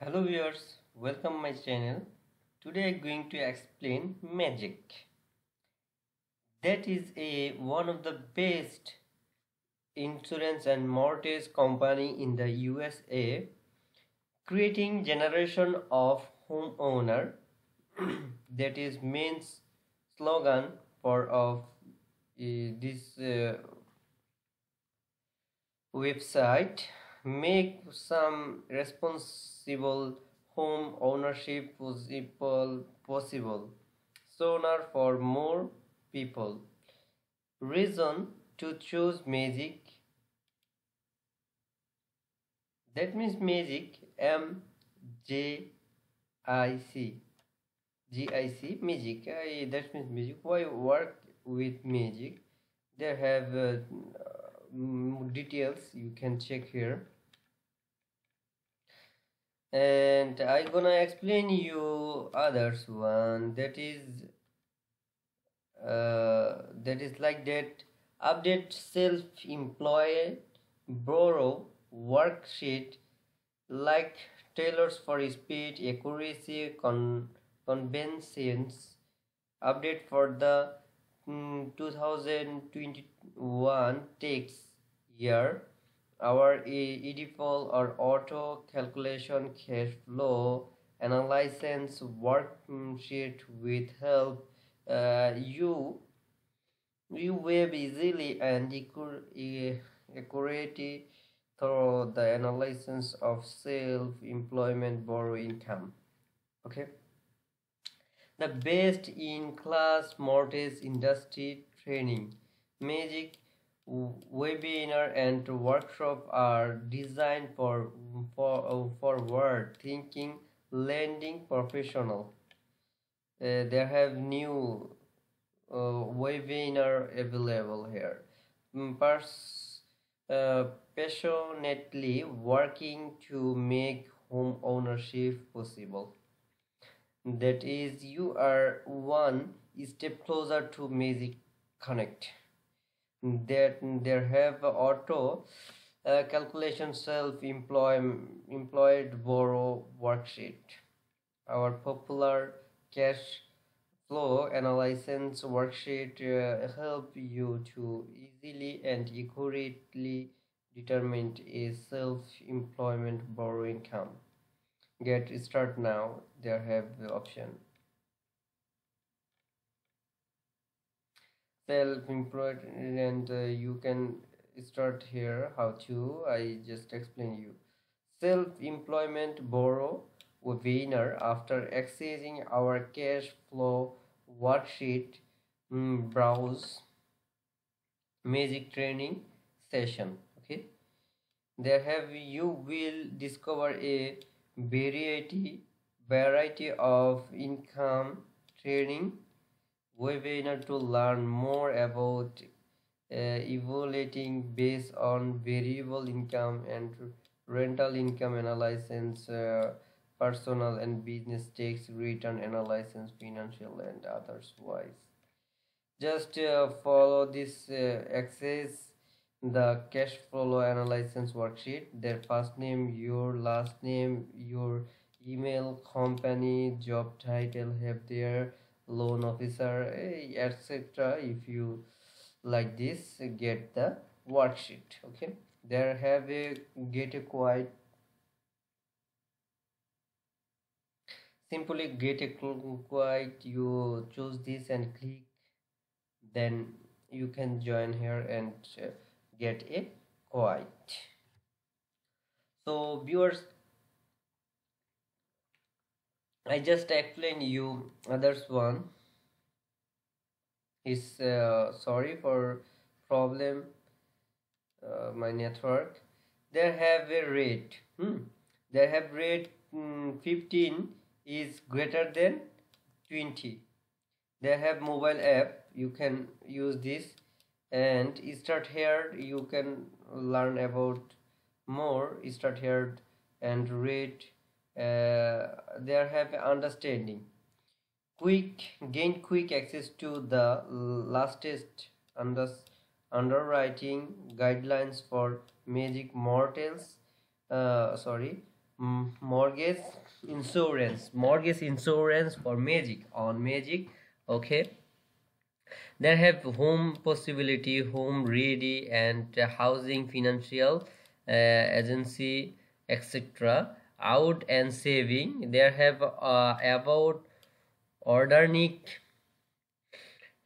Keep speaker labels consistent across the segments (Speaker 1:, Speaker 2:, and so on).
Speaker 1: Hello viewers, welcome my channel. Today I'm going to explain magic. That is a one of the best insurance and mortgage company in the USA creating generation of homeowner that is main slogan for of uh, this uh, website make some responsible home ownership possible sooner for more people. Reason to choose magic. That means magic m j i c. G i c magic. I, that means magic. Why work with magic? They have uh, details you can check here. And i gonna explain you others one that is uh, that is like that update self-employed borrow worksheet like tailors for speed accuracy con conventions update for the 2021 tax year. Our EDFL or auto calculation cash flow analysis worksheet with help uh, you you web easily and accurately through the analysis of self-employment borrow income. Okay the best in class mortgage industry training. Magic webinar and workshop are designed for for forward thinking lending professional. Uh, they have new uh, webinar available here. Mm, Pers uh, passionately working to make home ownership possible that is you are one step closer to magic connect. That there have auto uh, calculation self employed borrow worksheet. Our popular cash flow analysis worksheet uh, help you to easily and accurately determine a self-employment borrow income get start now there have the option. Self-employed and uh, you can start here how to i just explain you. Self-employment borrow winner after accessing our cash flow worksheet mm, browse magic training session okay? There have you will discover a variety variety of income training webinar to learn more about uh, evaluating based on variable income and rental income analysis uh, personal and business tax return analysis financial and others wise. Just uh, follow this uh, access the cash flow analysis worksheet their first name your last name your email company job title have their loan officer eh, etc if you like this get the worksheet okay? There have a get a quite simply get a quite you choose this and click then you can join here and uh, get a quite so viewers i just explain you others one. Is uh, sorry for problem uh, my network. They have a rate. Hmm. they have rate mm, 15 is greater than 20 they have mobile app. You can use this and start here you can learn about more start here and read uh, there have understanding. Quick gain quick access to the latest under, underwriting guidelines for magic mortals uh, sorry mortgage insurance mortgage insurance for magic on magic okay they have home possibility home ready and housing financial uh, agency etc out and saving. There have uh, about organic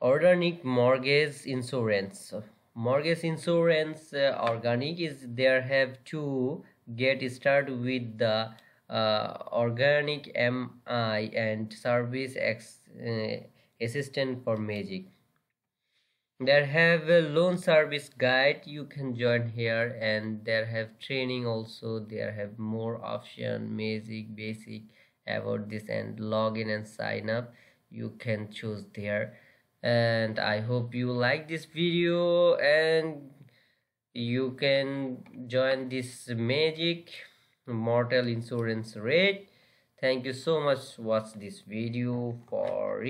Speaker 1: organic mortgage insurance. Mortgage insurance uh, organic is there have to get started with the uh, organic mi and service ex, uh, assistant for magic. There have a loan service guide you can join here and there have training also. There have more option magic basic about this and login and sign up you can choose there. And i hope you like this video and you can join this magic mortal insurance rate. Thank you so much. Watch this video for